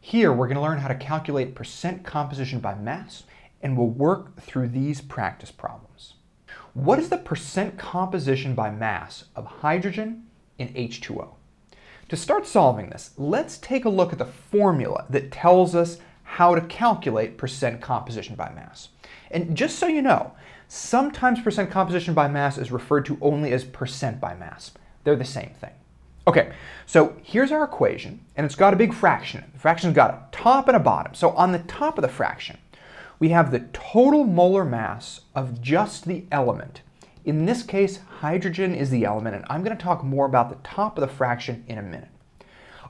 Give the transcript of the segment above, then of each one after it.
Here, we're going to learn how to calculate percent composition by mass, and we'll work through these practice problems. What is the percent composition by mass of hydrogen in H2O? To start solving this, let's take a look at the formula that tells us how to calculate percent composition by mass. And just so you know, sometimes percent composition by mass is referred to only as percent by mass. They're the same thing. Okay, so here's our equation, and it's got a big fraction. The fraction's got a top and a bottom. So on the top of the fraction, we have the total molar mass of just the element. In this case, hydrogen is the element, and I'm going to talk more about the top of the fraction in a minute.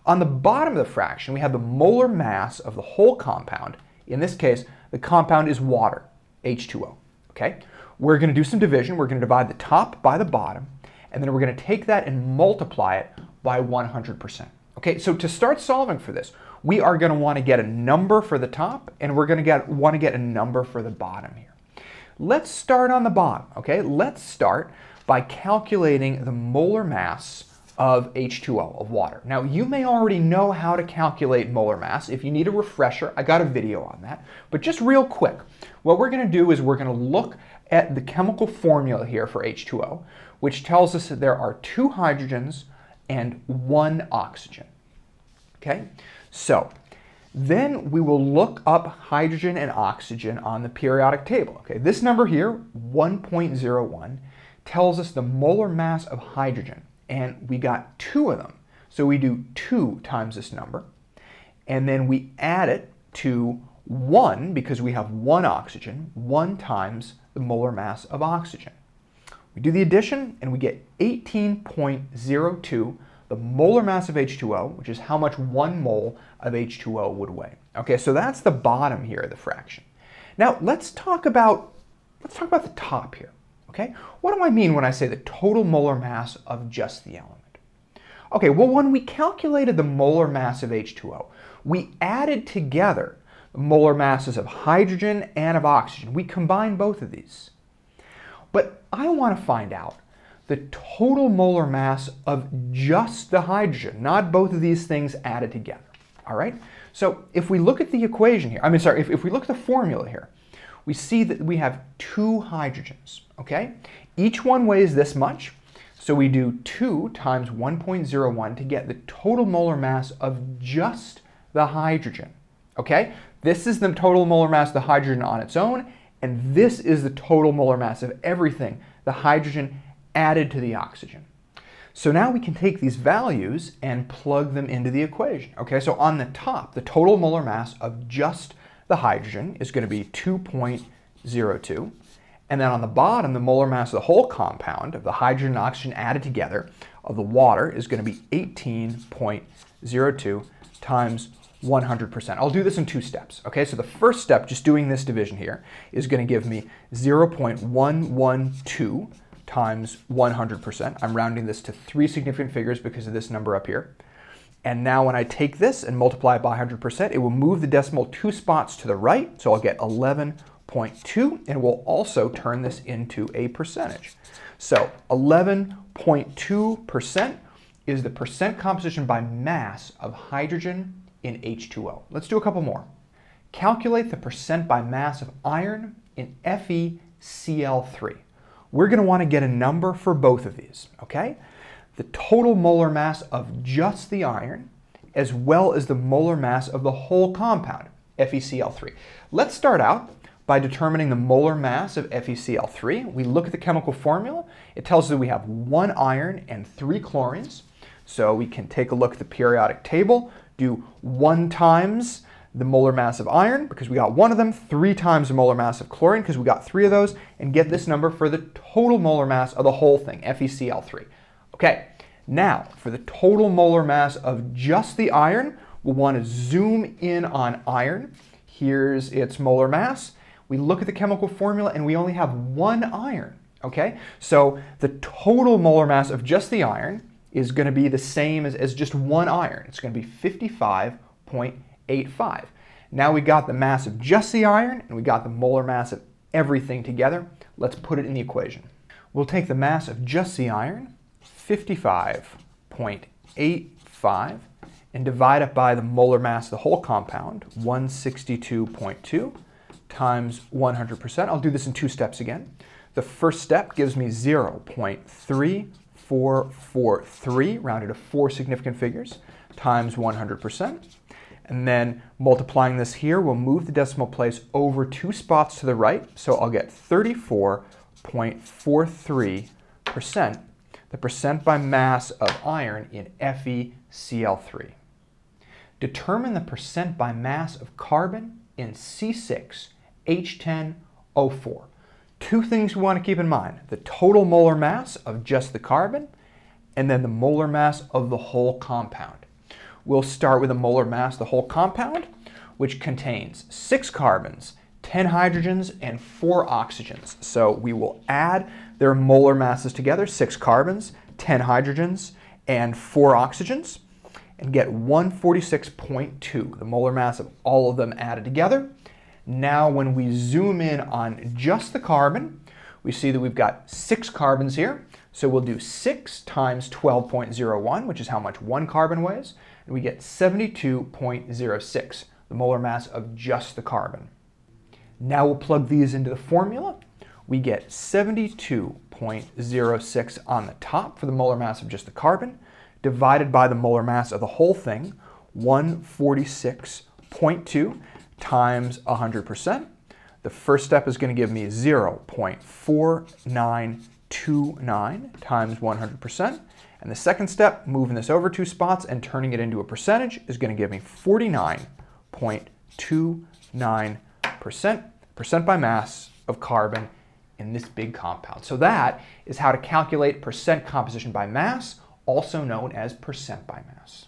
On the bottom of the fraction, we have the molar mass of the whole compound. In this case, the compound is water, H2O. Okay? We're going to do some division. We're going to divide the top by the bottom, and then we're going to take that and multiply it by 100%. Okay, so to start solving for this, we are going to want to get a number for the top, and we're going to get want to get a number for the bottom here. Let's start on the bottom, okay? Let's start by calculating the molar mass of H2O, of water. Now, you may already know how to calculate molar mass. If you need a refresher, I got a video on that. But just real quick, what we're going to do is we're going to look at the chemical formula here for H2O, which tells us that there are two hydrogens and one oxygen. Okay, so then we will look up hydrogen and oxygen on the periodic table. Okay, this number here, 1.01, tells us the molar mass of hydrogen, and we got two of them. So we do 2 times this number, and then we add it to 1, because we have one oxygen, 1 times the molar mass of oxygen. We do the addition and we get 18.02, the molar mass of H2O, which is how much one mole of H2O would weigh. Okay, so that's the bottom here of the fraction. Now let's talk about let's talk about the top here. Okay, what do I mean when I say the total molar mass of just the element? Okay, well when we calculated the molar mass of H2O, we added together the molar masses of hydrogen and of oxygen. We combined both of these. But I want to find out the total molar mass of just the hydrogen, not both of these things added together. All right? So if we look at the equation here, I mean, sorry, if, if we look at the formula here, we see that we have two hydrogens, okay? Each one weighs this much, so we do 2 times 1.01 to get the total molar mass of just the hydrogen, okay? This is the total molar mass of the hydrogen on its own, and this is the total molar mass of everything, the hydrogen added to the oxygen. So now we can take these values and plug them into the equation. Okay, so on the top, the total molar mass of just the hydrogen is going to be 2.02. And then on the bottom, the molar mass of the whole compound, of the hydrogen and oxygen added together, of the water is going to be 18.02 times 100%. I'll do this in two steps. Okay, so the first step, just doing this division here, is going to give me 0.112 times 100%. I'm rounding this to three significant figures because of this number up here. And now when I take this and multiply it by 100%, it will move the decimal two spots to the right, so I'll get 11.2, and we'll also turn this into a percentage. So 11.2% is the percent composition by mass of hydrogen in H2O. Let's do a couple more. Calculate the percent by mass of iron in FeCl3 we're going to want to get a number for both of these, okay? The total molar mass of just the iron, as well as the molar mass of the whole compound, FeCl3. Let's start out by determining the molar mass of FeCl3. We look at the chemical formula. It tells us that we have one iron and three chlorines. So we can take a look at the periodic table, do one times the molar mass of iron because we got one of them, three times the molar mass of chlorine because we got three of those, and get this number for the total molar mass of the whole thing, FeCl3. Okay, now for the total molar mass of just the iron, we'll want to zoom in on iron. Here's its molar mass. We look at the chemical formula and we only have one iron, okay? So the total molar mass of just the iron is going to be the same as, as just one iron. It's going to be 55.85. Now we got the mass of just the iron and we got the molar mass of everything together. Let's put it in the equation. We'll take the mass of just the iron, 55.85, and divide it by the molar mass of the whole compound, 162.2 times 100%. I'll do this in two steps again. The first step gives me 0.3443, rounded to four significant figures, times 100%. And then multiplying this here, we'll move the decimal place over two spots to the right. So I'll get 34.43%, the percent by mass of iron in FeCl3. Determine the percent by mass of carbon in C6H10O4. Two things we want to keep in mind, the total molar mass of just the carbon, and then the molar mass of the whole compound. We'll start with the molar mass of the whole compound, which contains six carbons, 10 hydrogens, and four oxygens. So we will add their molar masses together, six carbons, 10 hydrogens, and four oxygens, and get 146.2, the molar mass of all of them added together. Now, when we zoom in on just the carbon, we see that we've got six carbons here. So we'll do 6 times 12.01, which is how much one carbon weighs, and we get 72.06, the molar mass of just the carbon. Now we'll plug these into the formula. We get 72.06 on the top for the molar mass of just the carbon, divided by the molar mass of the whole thing, 146.2 times 100%. The first step is going to give me 0.4929 times 100%. And the second step, moving this over two spots and turning it into a percentage, is going to give me 49.29% by mass of carbon in this big compound. So that is how to calculate percent composition by mass, also known as percent by mass.